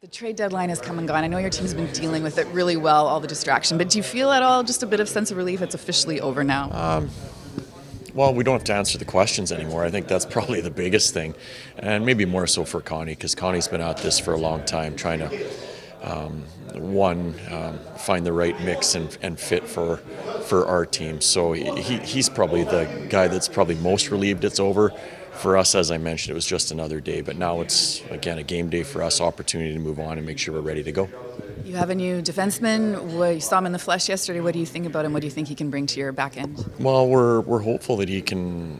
The trade deadline has come and gone. I know your team's been dealing with it really well, all the distraction, but do you feel at all just a bit of sense of relief it's officially over now? Um, well, we don't have to answer the questions anymore. I think that's probably the biggest thing, and maybe more so for Connie, because Connie's been at this for a long time, trying to um, one um, find the right mix and, and, fit for for our team. So he, he's probably the guy that's probably most relieved it's over for us, as I mentioned, it was just another day. But now it's, again, a game day for us, opportunity to move on and make sure we're ready to go. You have a new defenseman. You saw him in the flesh yesterday. What do you think about him? What do you think he can bring to your back end? Well, we're, we're hopeful that he can,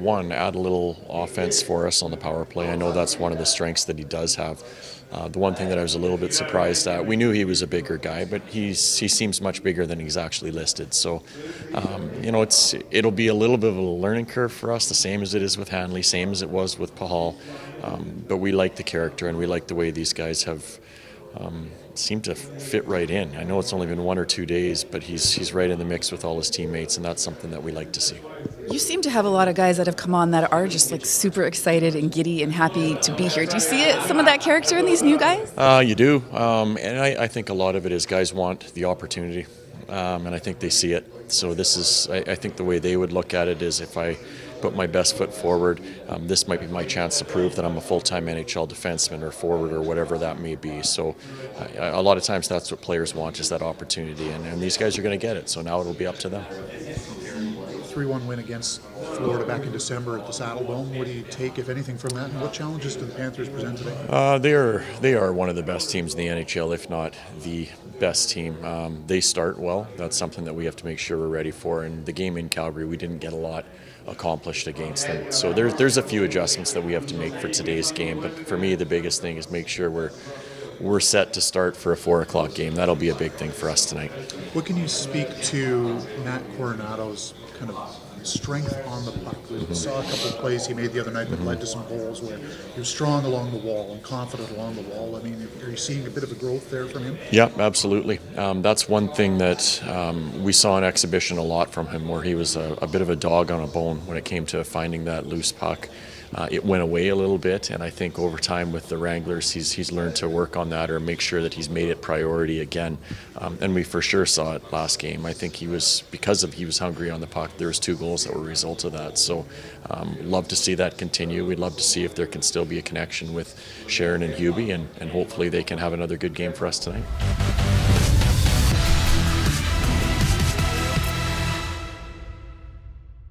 one, add a little offense for us on the power play. I know that's one of the strengths that he does have. Uh, the one thing that I was a little bit surprised at, we knew he was a bigger guy, but he's he seems much bigger than he's actually listed. So, um, you know, it's it'll be a little bit of a learning curve for us, the same as it is with Hanley, same as it was with Pachal. Um, but we like the character and we like the way these guys have um, seemed to fit right in. I know it's only been one or two days, but he's he's right in the mix with all his teammates, and that's something that we like to see. You seem to have a lot of guys that have come on that are just like super excited and giddy and happy to be here. Do you see it, some of that character in these new guys? Uh, you do, um, and I, I, think a lot of it is guys want the opportunity, um, and I think they see it. So this is, I, I think the way they would look at it is if I put my best foot forward. Um, this might be my chance to prove that I'm a full-time NHL defenseman or forward or whatever that may be. So uh, a lot of times that's what players want is that opportunity, and, and these guys are going to get it. So now it'll be up to them. 3-1 win against Florida back in December at the Saddledome. What do you take, if anything, from that, and what challenges do the Panthers present today? Uh, they are they are one of the best teams in the NHL, if not the best team. Um, they start well. That's something that we have to make sure we're ready for. And the game in Calgary, we didn't get a lot accomplished against them. So there's there's a few adjustments that we have to make for today's game. But for me, the biggest thing is make sure we're we're set to start for a four o'clock game. That'll be a big thing for us tonight. What can you speak to Matt Coronato's kind of strength on the puck? We mm-hmm. saw a couple of plays he made the other night that mm-hmm. led to some goals where he was strong along the wall and confident along the wall. I mean, are you seeing a bit of a growth there from him? Yeah, absolutely. Um, that's one thing that um, we saw in exhibition a lot from him, where he was a, a bit of a dog on a bone when it came to finding that loose puck uh, it went away a little bit, and I think over time with the Wranglers, he's he's learned to work on that or make sure that he's made it priority again. Um, and we for sure saw it last game. I think he was because of he was hungry on the puck. There was two goals that were a result of that. So, um, love to see that continue. We'd love to see if there can still be a connection with Sharon and Hubie, and, and hopefully they can have another good game for us tonight.